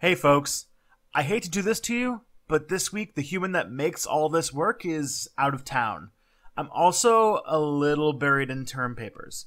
Hey, folks. I hate to do this to you, but this week the human that makes all this work is out of town. I'm also a little buried in term papers.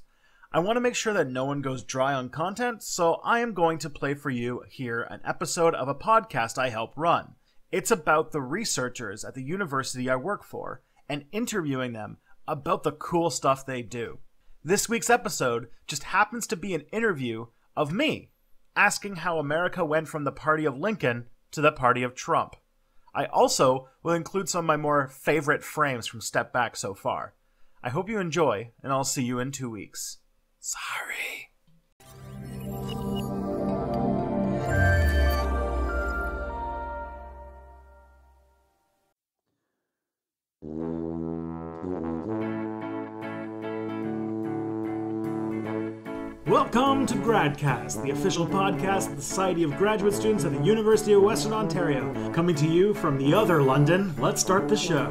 I want to make sure that no one goes dry on content, so I am going to play for you here an episode of a podcast I help run. It's about the researchers at the university I work for and interviewing them about the cool stuff they do. This week's episode just happens to be an interview of me asking how America went from the party of Lincoln to the party of Trump. I also will include some of my more favorite frames from Step Back so far. I hope you enjoy, and I'll see you in two weeks. Sorry. Welcome to GradCast, the official podcast of the Society of Graduate Students at the University of Western Ontario. Coming to you from the other London, let's start the show.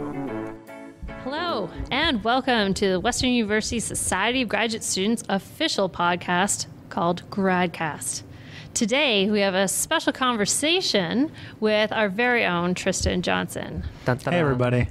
Hello, and welcome to the Western University Society of Graduate Students official podcast called GradCast. Today, we have a special conversation with our very own Tristan Johnson. Dun, dun, Hey, everybody.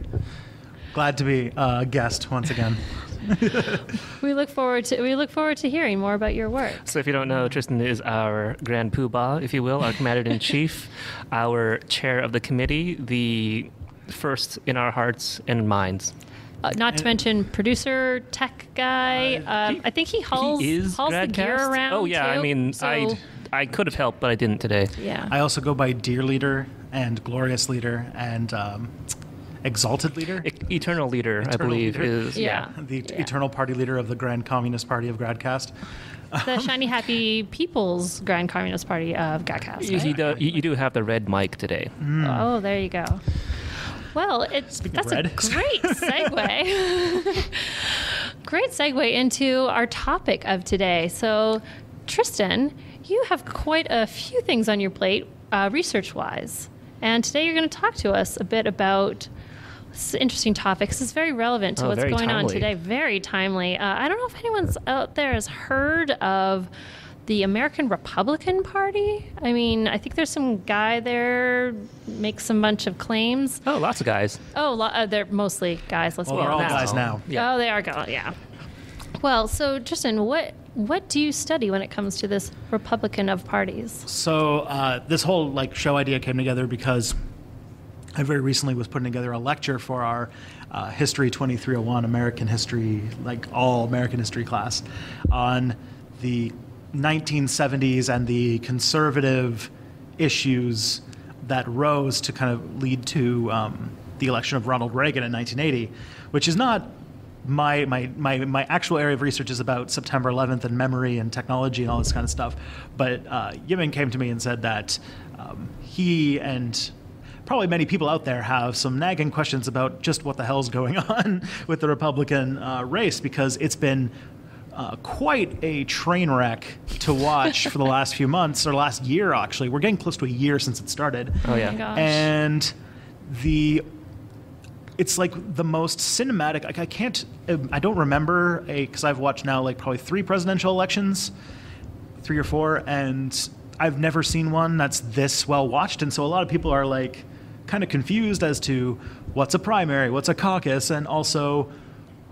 Glad to be uh, a guest once again. We look forward to we look forward to hearing more about your work. So, if you don't know, Tristan is our grand poobah, if you will, our commander in chief, our chair of the committee, the first in our hearts and minds. Uh, not to mention producer, tech guy. Um, he- I think he hauls, he is hauls the gear around. Oh yeah, I mean, So, I I could have helped, but I didn't today. yeah. I also go by Dear Leader and Glorious Leader and um, Exalted Leader, E- Eternal leader, I believe, leader. is Yeah. the Yeah. Eternal Party Leader of the Grand Communist Party of Gradcast. the Shiny Happy People's Grand Communist Party of Gradcast. You, right? you do, you, you do have the red mic today. Oh, there you go. Well, it's of that's a great segue. great segue into our topic of today. So, Tristan, you have quite a few things on your plate, uh, research-wise, and today you're going to talk to us a bit about. This is an interesting topic. This is very relevant to Oh, what's very going on today. Very timely. Uh, I don't know if anyone's out there has heard of the American Republican Party. I mean, I think there's some guy there makes some bunch of claims. Oh, lots of guys. Oh, lo- uh, they're mostly guys. Let's Well, be they're all honest. guys now. Yeah. Oh, they are guys. Yeah. Well, so Tristan, what what do you study when it comes to this Republican of parties? So uh, this whole like show idea came together because I very recently was putting together a lecture for our uh, History 2301 American History, like all American History class, on the 1970s and the conservative issues that rose to kind of lead to um, the election of Ronald Reagan in 1980, which is not my, my, my, my actual area of research is about September 11th and memory and technology and all this kind of stuff. But uh, came to me and said that um, he and probably many people out there have some nagging questions about just what the hell's going on with the Republican uh, race because it's been uh, quite a train wreck to watch for the last few months or last year actually we're getting close to a year since it started Oh yeah. my gosh. and the it's like the most cinematic like i can't i don't remember a because i've watched now like probably three presidential elections three or four and i've never seen one that's this well watched and so a lot of people are like kind of confused as to what's a primary what's a caucus and also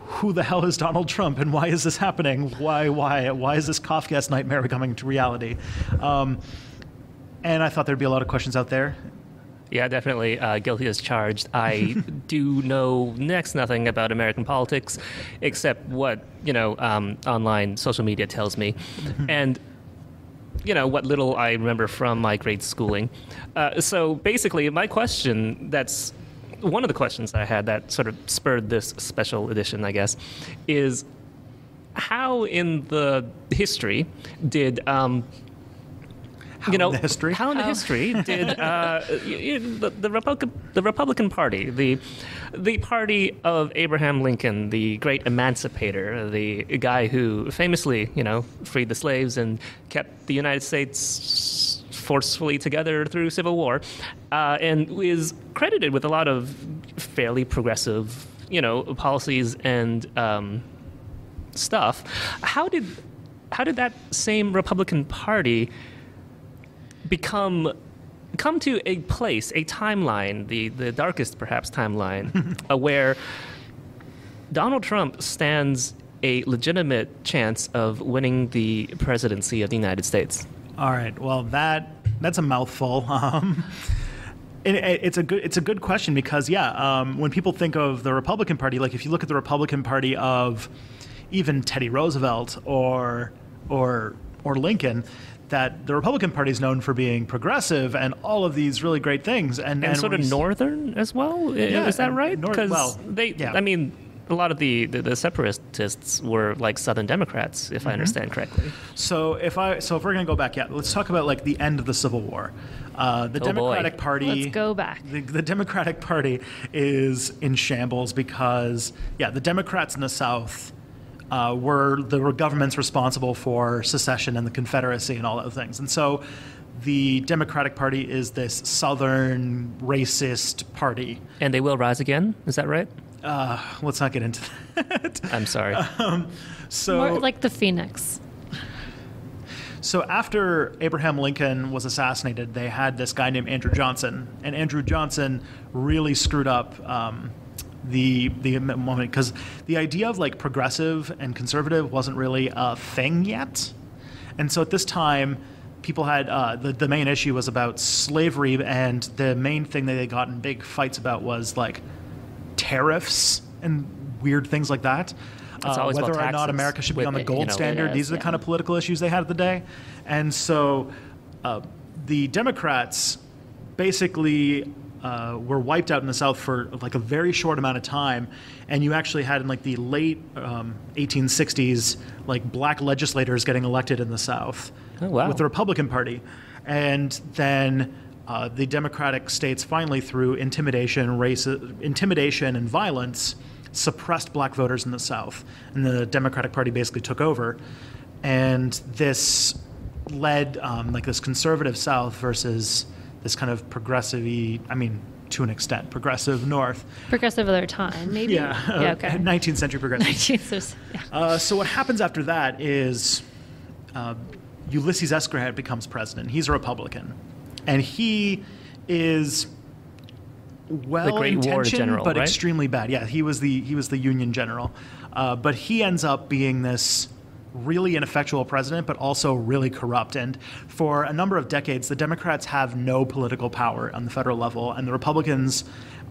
who the hell is Donald Trump and why is this happening? Why, why, why is this Kafka's nightmare becoming to reality? Um, and I thought there'd be a lot of questions out there. Yeah, definitely uh, guilty as charged. I do know next nothing about American politics, except what you know um, online social media tells me, and you know what little I remember from my grade schooling. Uh, so basically, my question that's one of the questions I had that sort of spurred this special edition, I guess, is how in the history did um, How you know in the history? How in the Oh. history did uh, y- y- the, the Republican the Republican Party, the the party of Abraham Lincoln, the great emancipator, the guy who famously you know freed the slaves and kept the United States forcefully together through civil war, uh, and is credited with a lot of fairly progressive you know policies and um, stuff. How did how did that same Republican Party become come to a place, a timeline, the, the darkest perhaps timeline, uh, where Donald Trump stands a legitimate chance of winning the presidency of the United States. All right. Well, that that's a mouthful. Um, it, it, it's a good it's a good question because yeah, um, when people think of the Republican Party, like if you look at the Republican Party of even Teddy Roosevelt or or or Lincoln, that the Republican Party is known for being progressive and all of these really great things, and, And, sort of you northern as well. Yeah, is that right? nor- Because well, they, yeah. I mean, a lot of the, the, the separatists were like Southern Democrats, if I understand correctly. So if I so if we're gonna go back, yeah, let's talk about like the end of the Civil War. Uh, the Oh, boy. Party. Let's go back. The, the Democratic Party is in shambles because yeah, the Democrats in the South. Uh, were the governments responsible for secession and the Confederacy and all those things. And so the Democratic Party is this Southern racist party. And they will rise again. Is that right? Uh, let's not get into that. I'm sorry. So More like the Phoenix. So after Abraham Lincoln was assassinated, they had this guy named Andrew Johnson, and Andrew Johnson really screwed up um, the the moment because the idea of like progressive and conservative wasn't really a thing yet, and so at this time. People had uh, the the main issue was about slavery, and the main thing that they got in big fights about was like tariffs and weird things like that. Uh, whether or not America should be on the it, you gold know. standard. It These are the yeah. kind of political issues they had of the day. And so uh, the Democrats basically uh, were wiped out in the South for like a very short amount of time. And you actually had in like the late um, 1860s, like black legislators getting elected in the South Oh, wow. with the Republican Party. And then uh, the Democratic states finally, through intimidation, race, intimidation, and violence, suppressed black voters in the South, and the Democratic Party basically took over. And this led um, like this conservative South versus this kind of progressive I mean, to an extent, progressive North. Progressive of their time, maybe. Yeah, Yeah, okay. 19th century progressive. Jesus. Yeah. Uh, so what happens after that is uh, Ulysses S. Grant becomes president. He's a Republican, and he is well Great intentioned but right? extremely bad. Yeah, he was the he was the Union general, uh, but he ends up being this really ineffectual president, but also really corrupt. And for a number of decades, the Democrats have no political power on the federal level, and the Republicans,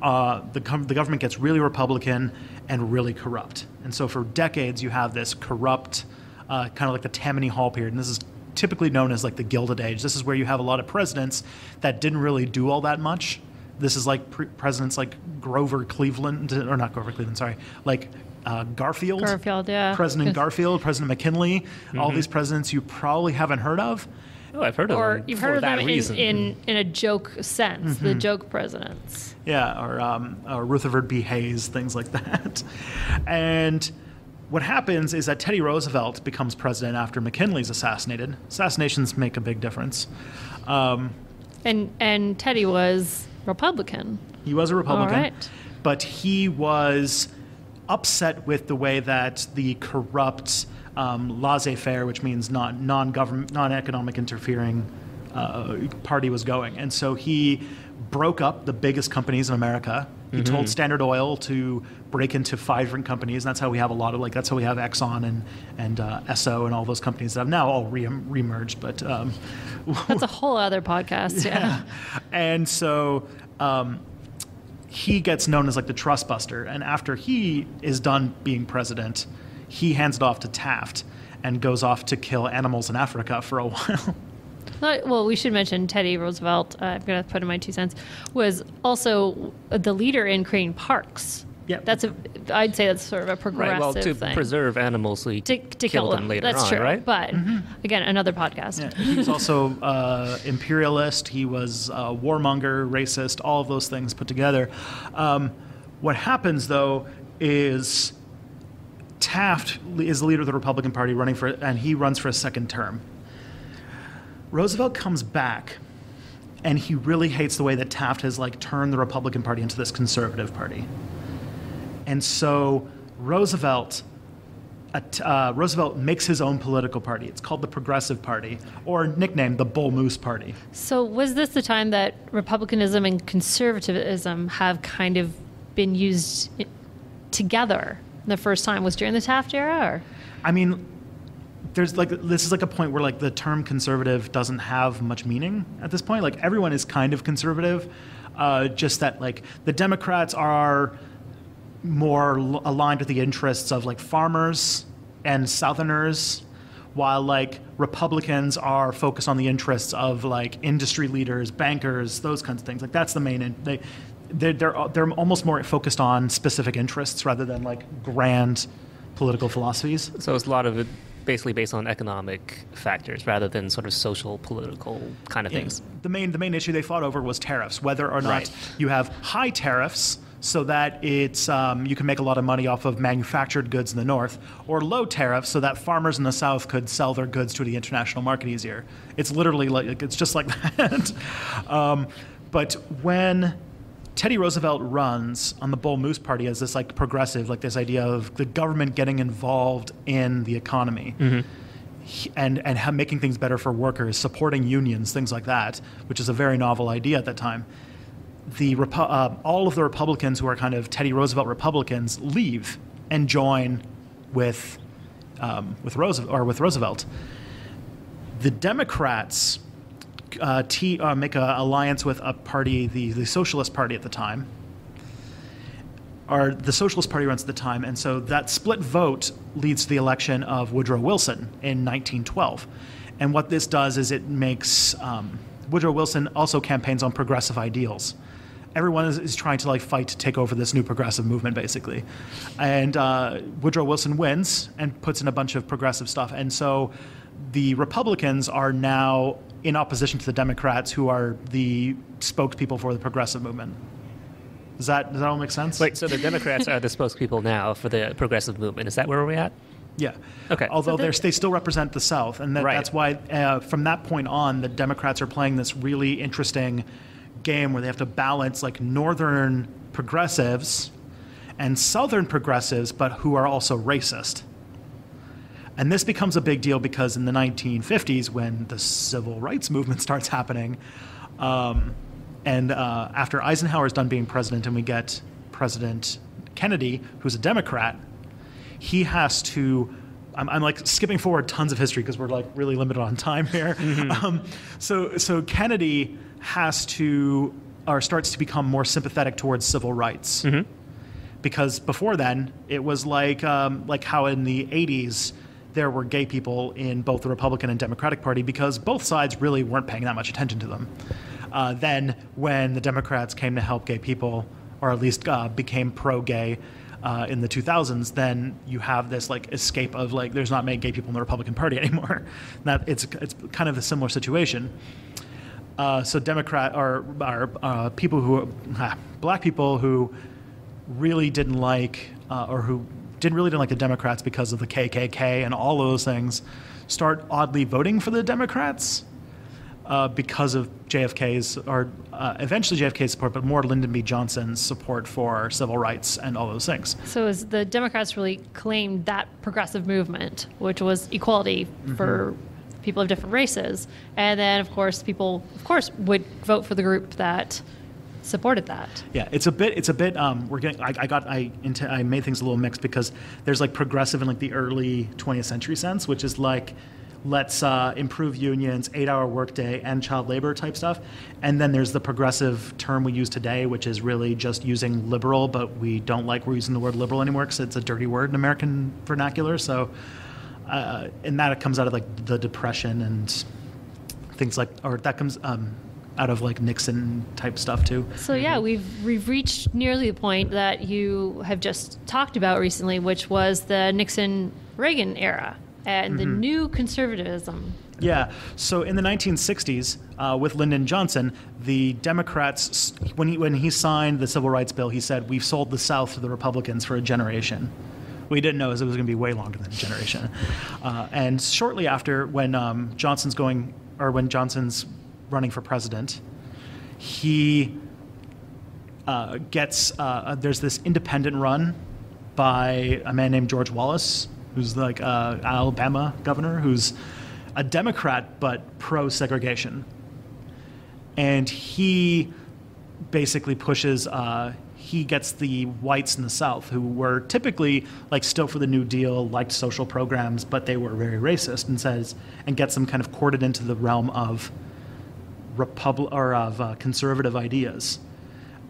uh, the, the government gets really Republican and really corrupt. And so for decades, you have this corrupt, uh, kind of like the Tammany Hall period. And this is typically known as like the Gilded Age. This is where you have a lot of presidents that didn't really do all that much. This is like pre- presidents like Grover Cleveland, or not Grover Cleveland, sorry, like uh, Garfield. Garfield, yeah. President Garfield, President McKinley, Mm-hmm. all these presidents you probably haven't heard of. oh, I've heard of Or them you've for heard of that them in, reason. in, in a joke sense, the Mm-hmm. joke presidents. Yeah, or, um, or Rutherford B. Hayes, things like that. And what happens is that Teddy Roosevelt becomes president after McKinley's assassinated. Assassinations make a big difference. Um, And and Teddy was Republican. He was a Republican, right. but he was upset with the way that the corrupt um, laissez-faire, which means not non-government, non-economic interfering uh, party, was going, and so he broke up the biggest companies in America. He told Standard Oil to break into five different companies, and that's how we have a lot of like that's how we have Exxon and and uh, Esso and all those companies that have now all re- remerged, but. Um, That's a whole other podcast. Yeah. and so um, he gets known as like the trust buster. And after he is done being president, he hands it off to Taft and goes off to kill animals in Africa for a while. Well, we should mention Teddy Roosevelt. Uh, I'm going to put in my two cents. Was also the leader in creating parks. Yep. That's a. I'd say that's sort of a progressive right. Well, to thing. preserve animals, so he to, to kill, killed them later That's on, true. right? But again, another podcast. Yeah, he was also uh, imperialist. He was uh, warmonger, racist, all of those things put together. Um, what happens though is Taft is the leader of the Republican Party, running for, and he runs for a second term. Roosevelt comes back, and he really hates the way that Taft has like turned the Republican Party into this conservative party. And so Roosevelt uh, Roosevelt makes his own political party. It's called the Progressive Party, or nicknamed the Bull Moose Party. So, was this the time that republicanism and conservatism have kind of been used together? The first time was during the Taft era, or I mean, there's like this is like a point where like the term conservative doesn't have much meaning at this point. Like everyone is kind of conservative, uh, just that like the Democrats are more aligned with the interests of like farmers and Southerners, while like Republicans are focused on the interests of like industry leaders, bankers, those kinds of things. Like that's the main. In- they they're, they're they're almost more focused on specific interests rather than like grand political philosophies. So it's a lot of it basically based on economic factors rather than sort of social, political kind of things. The main the main issue they fought over was tariffs, whether or not Right. you have high tariffs so that it's um, you can make a lot of money off of manufactured goods in the north, or low tariffs so that farmers in the south could sell their goods to the international market easier. It's literally like it's just like that. um, but when Teddy Roosevelt runs on the Bull Moose Party as this like progressive, like this idea of the government getting involved in the economy he- and and ha- making things better for workers, supporting unions, things like that, which is a very novel idea at that time. The Repu- uh, all of the Republicans who are kind of Teddy Roosevelt Republicans leave and join with um, with Roosevelt or with Roosevelt. The Democrats uh, t- uh, make an alliance with a party, the, the Socialist Party at the time, or the Socialist Party runs at the time, and so that split vote leads to the election of Woodrow Wilson in 1912. And what this does is it makes um, Woodrow Wilson also campaigns on progressive ideals. Everyone is, is trying to like fight to take over this new progressive movement, basically. And uh, Woodrow Wilson wins and puts in a bunch of progressive stuff. And so the Republicans are now in opposition to the Democrats, who are the spokespeople for the progressive movement. Does that does that all make sense? Wait, so the Democrats are the spokespeople now for the progressive movement. Is that where we're at? Yeah. Okay. Although So the- they're, they still represent the South, and that, Right. that's why uh, from that point on, the Democrats are playing this really interesting game where they have to balance like Northern progressives and Southern progressives, but who are also racist. And this becomes a big deal because in the 1950s, when the civil rights movement starts happening, um, and uh, after Eisenhower's done being president, and we get President Kennedy, who's a Democrat, he has to. I'm, I'm like skipping forward tons of history because we're like really limited on time here. Um, so, so Kennedy has to, or starts to become more sympathetic towards civil rights because before then it was like um, like how in the 80s there were gay people in both the Republican and Democratic Party because both sides really weren't paying that much attention to them. Uh, then when the Democrats came to help gay people, or at least uh, became pro-gay uh, in the 2000s, then you have this like escape of like there's not many gay people in the Republican Party anymore. That it's it's kind of a similar situation. Uh, so Democrat or, or uh, people who ah, black people who really didn't like uh, or who didn't really didn't like the Democrats because of the KKK and all of those things start oddly voting for the Democrats uh, because of JFK's or uh, eventually JFK's support, but more Lyndon B. Johnson's support for civil rights and all those things. So as the Democrats really claimed that progressive movement, which was equality for people of different races, and then of course people, of course, would vote for the group that supported that. Yeah, it's a bit. It's a bit. Um, we're getting. I, I got. I into. I made things a little mixed because there's like progressive in like the early 20th century sense, which is like, let's uh, improve unions, eight-hour workday, and child labor type stuff. And then there's the progressive term we use today, which is really just using liberal, but we don't like we're using the word liberal anymore because it's a dirty word in American vernacular. So, uh, and that it comes out of like the depression and things like, or that comes. Um, out of like Nixon type stuff too. So yeah, we've we've reached nearly the point that you have just talked about recently, which was the Nixon Reagan era and the new conservatism. Yeah. So in the 1960s, uh, with Lyndon Johnson, the Democrats, when he when he signed the Civil Rights Bill, he said, "We've sold the South to the Republicans for a generation." What he didn't know is it was going to be way longer than a generation. Uh, and shortly after, when um, Johnson's going, or when Johnson's running for president, he uh, gets uh, there's this independent run by a man named George Wallace, who's like uh, Alabama governor, who's a Democrat but pro segregation. And he basically pushes, uh, he gets the whites in the South who were typically like still for the New Deal, liked social programs, but they were very racist, and says, and gets them kind of courted into the realm of or of uh, conservative ideas.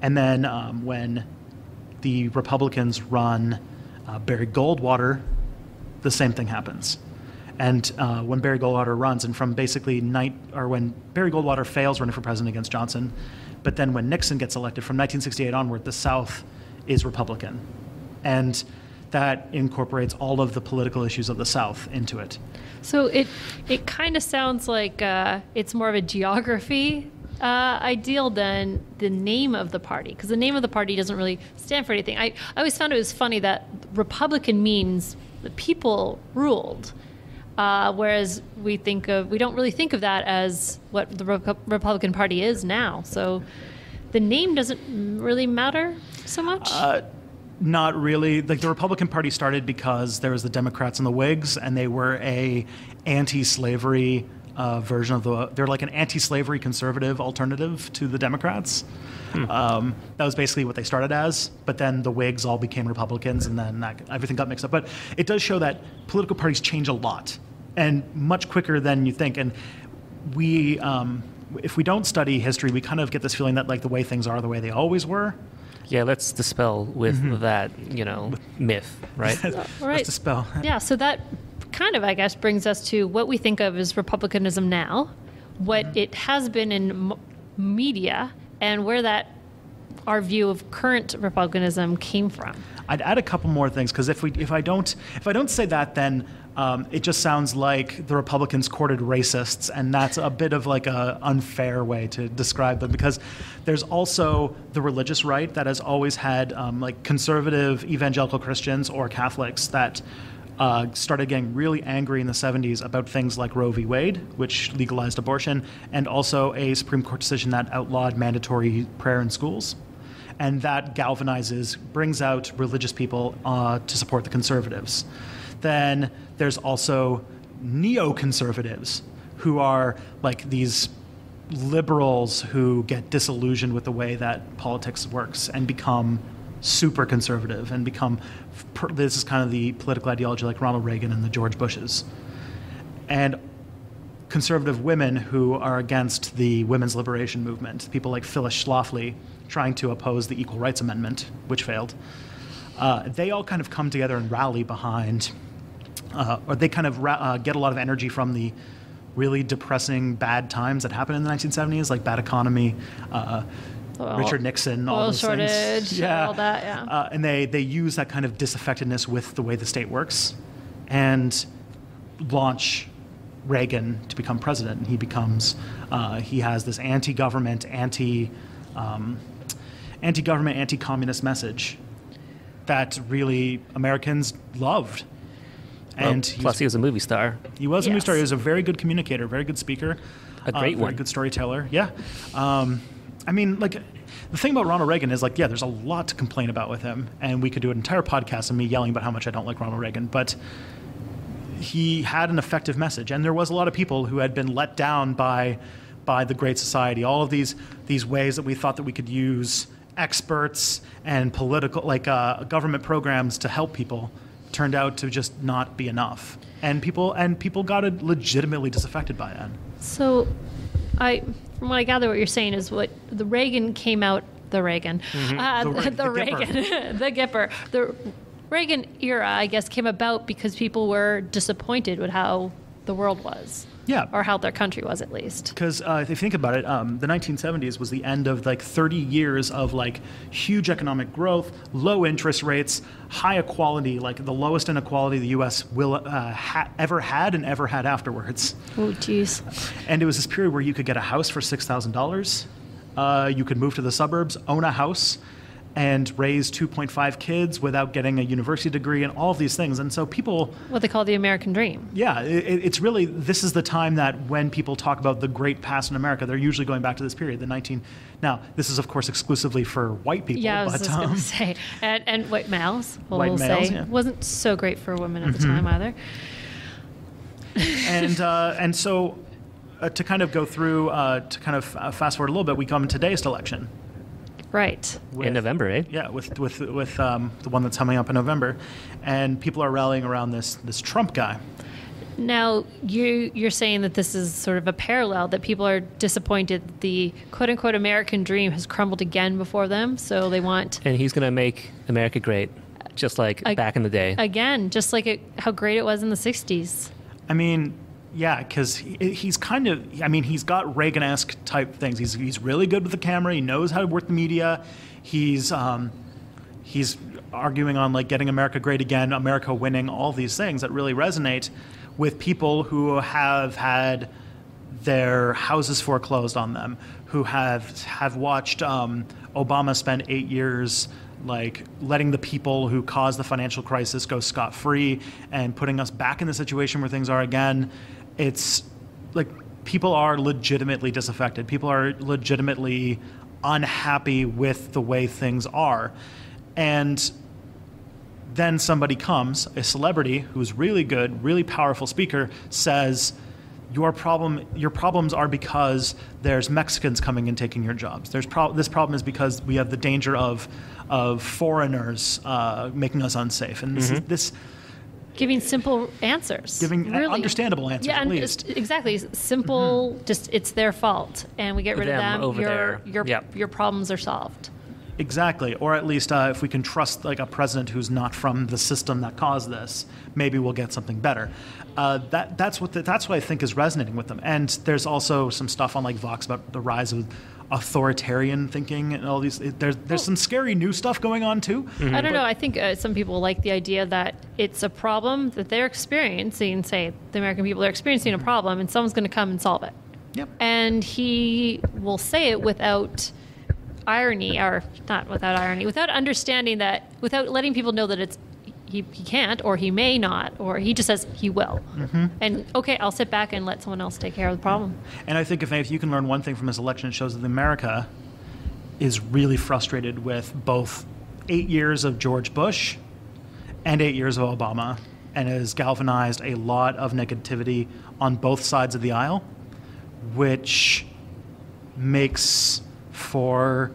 And then um, when the Republicans run uh, Barry Goldwater, the same thing happens. And uh, when Barry Goldwater runs, and from basically night, or when Barry Goldwater fails running for president against Johnson, but then when Nixon gets elected from 1968 onward, the South is Republican. And that incorporates all of the political issues of the South into it. So it it kind of sounds like uh, it's more of a geography uh, ideal than the name of the party because the name of the party doesn't really stand for anything. I, I always found it was funny that Republican means the people ruled. Uh, whereas we think of we don't really think of that as what the Repu- Republican Party is now. So the name doesn't really matter so much. Uh, not really. Like the Republican Party started because there was the Democrats and the Whigs, and they were a anti-slavery uh, version of the. They're like an anti-slavery conservative alternative to the Democrats. Um, that was basically what they started as. But then the Whigs all became Republicans, and then that, everything got mixed up. But it does show that political parties change a lot, and much quicker than you think. And we, um, if we don't study history, we kind of get this feeling that like the way things are, the way they always were. Yeah, let's dispel with Mm-hmm. that, you know, myth, right? All right. Let's dispel. Yeah, so that kind of, I guess, brings us to what we think of as republicanism now, what Mm-hmm. it has been in m- media, and where that our view of current republicanism came from. I'd add a couple more things because if we if I don't if I don't say that, then um, it just sounds like the Republicans courted racists, and that's a bit of like a unfair way to describe them because there's also the religious right that has always had um, like conservative evangelical Christians or Catholics that. Uh, started getting really angry in the 70s about things like Roe v. Wade, which legalized abortion, and also a Supreme Court decision that outlawed mandatory prayer in schools and that galvanizes, brings out religious people uh, to support the conservatives. Then there's also neoconservatives who are like these liberals who get disillusioned with the way that politics works and become super conservative and become this is kind of the political ideology like Ronald Reagan and the George Bushes. And conservative women who are against the women's liberation movement, people like Phyllis Schlafly trying to oppose the Equal Rights Amendment, which failed. Uh, they all kind of come together and rally behind, uh, or they kind of ra- uh, get a lot of energy from the really depressing bad times that happened in the 1970s, like bad economy, uh, Oil- Richard Nixon, all those shortage, things. Yeah, all that, yeah. Uh, and they they use that kind of disaffectedness with the way the state works, and launch Reagan to become president. And he becomes uh, he has this anti-government, anti um, anti-government, anti-communist message that really Americans loved. Well, And he plus, was, he was a movie star. he was a movie star. He was a very good communicator, very good speaker, A great uh, very one. good storyteller. Yeah, um, I mean, like the thing about Ronald Reagan is like, yeah, there's a lot to complain about with him, and we could do an entire podcast of me yelling about how much I don't like Ronald Reagan, but he had an effective message, and there was a lot of people who had been let down by by the Great Society. All of these these ways that we thought that we could use experts and political like uh, government programs to help people turned out to just not be enough, and people and people got legitimately disaffected by that. So, I, from what I gather, what you're saying is what the Reagan came out. The Reagan, uh, Mm-hmm. The the, Re- the Reagan, the Gipper, the Reagan era, I guess, came about because people were disappointed with how the world was, Yeah. or how their country was, at least. Because uh, if you think about it, um, the 1970s was the end of like 30 years of like huge economic growth, low interest rates, high equality, like the lowest inequality the U.S. will uh, ha- ever had and ever had afterwards. Oh, jeez. And it was this period where you could get a house for six thousand dollars. Uh, you could move to the suburbs, own a house, and raise 2.5 kids without getting a university degree and all of these things. And so people, What they call the American dream. yeah, it, it's really this is the time that when people talk about the great past in America, they're usually going back to this period, the 19. Now, this is of course exclusively for white people, Yeah, I was but just going um, to say. And, and white males, we'll White males, say. yeah. Mm-hmm. Wasn't so great for women at the time either. and uh, and so uh, to kind of go through uh, to kind of uh, fast forward a little bit, we come to today's election. Right. with- in November, eh? Yeah, with with with um, the one that's coming up in November, and people are rallying around this this Trump guy. Now, you, you're saying that this is sort of a parallel, that people are disappointed the quote unquote American dream has crumbled again before them. So they want, And he's going to make America great, just like I- back in the day. again, just like it, how great it was in the 60s. I mean, yeah, because he, he's kind of, I mean, he's got Reagan esque type things. He's, he's really good with the camera. He knows how to work the media. He's, um, he's arguing on like getting America great again, America winning, all these things that really resonate with people who have had their houses foreclosed on them, who have have watched um, Obama spend eight years like letting the people who caused the financial crisis go scot free and putting us back in the situation where things are again. It's like people are legitimately disaffected. People are legitimately unhappy with the way things are, and then somebody comes, a celebrity who's really good, really powerful speaker, says, your problem, your problems are because there's Mexicans coming and taking your jobs. There's pro- this problem is because we have the danger of, of foreigners uh, making us unsafe. And this, is, this Giving simple answers. giving really. understandable answers Yeah, at least. exactly. Simple, just it's their fault, and we get rid of Them them. over your there. your Yep. your problems are solved. Exactly, or at least uh, if we can trust like a president who's not from the system that caused this, maybe we'll get something better. Uh, that that's what the, that's what I think is resonating with them. And there's also some stuff on like Vox about the rise of authoritarian thinking and all these. it- There's there's some scary new stuff going on too. I don't know. I think uh, some people like the idea that it's a problem that they're experiencing. Say the American people are experiencing a problem, and someone's going to come and solve it. Yep. And he will say it without irony, or not without irony, without understanding that, without letting people know that it's he, he can't, or he may not, or he just says he will. Mm-hmm. And okay, I'll sit back and let someone else take care of the problem. And I think if, if you can learn one thing from this election, it shows that America is really frustrated with both eight years of George Bush and eight years of Obama, and has galvanized a lot of negativity on both sides of the aisle, which makes for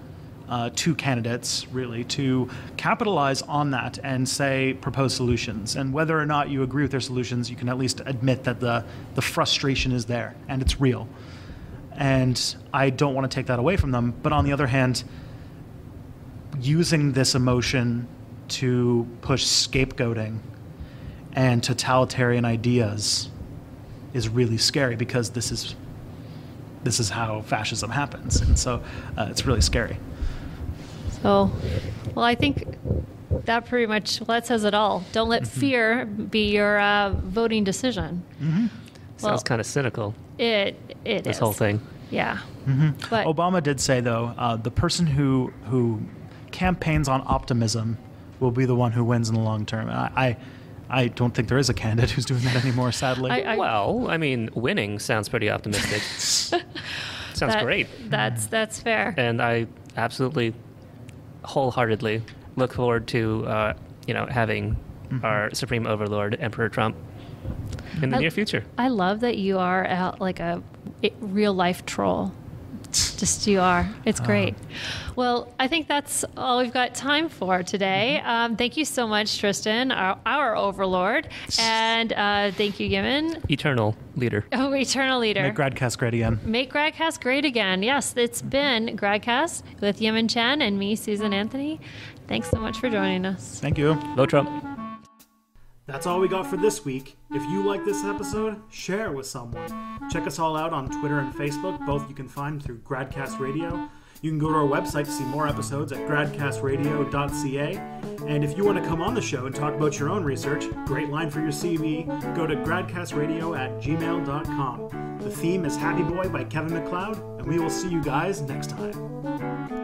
uh, two candidates really to capitalize on that and say propose solutions. And whether or not you agree with their solutions, you can at least admit that the the frustration is there and it's real. And I don't want to take that away from them. But on the other hand, using this emotion to push scapegoating and totalitarian ideas is really scary because this is this is how fascism happens, and so uh, it's really scary. So, well, I think that pretty much well, that says it all. Don't let Mm-hmm. fear be your uh, voting decision. Sounds well- kind of cynical, It it this is. whole thing. Yeah. Mm-hmm. But Obama did say though, uh, the person who who campaigns on optimism will be the one who wins in the long term. And I, I I don't think there is a candidate who's doing that anymore, sadly. I- I- well, I mean, winning sounds pretty optimistic. sounds that- great. That's that's fair. And I absolutely, wholeheartedly look forward to, uh, you know, having Mm-hmm. our supreme overlord, Emperor Trump, in the I- near future. I love that you are uh, like a real life troll. Just you are. It's Uh-huh. great. Well, I think that's all we've got time for today. Mm-hmm. Um, thank you so much, Tristan, our, our overlord, and uh, thank you, Given. Eternal leader. Oh, eternal leader. Make Gradcast great again. Make Gradcast great again. Yes, it's been Gradcast with Yemen Chen and me, Susan Anthony. Thanks so much for joining us. Thank you. Vote Trump. That's all we got for this week. If you like this episode, share it with someone. Check us all out on Twitter and Facebook. Both you can find through Gradcast Radio. You can go to our website to see more episodes at gradcastradio.ca. And if you want to come on the show and talk about your own research, great line for your CV, go to gradcastradio at gmail.com. The theme is Happy Boy by Kevin MacLeod, and we will see you guys next time.